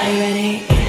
Are you ready?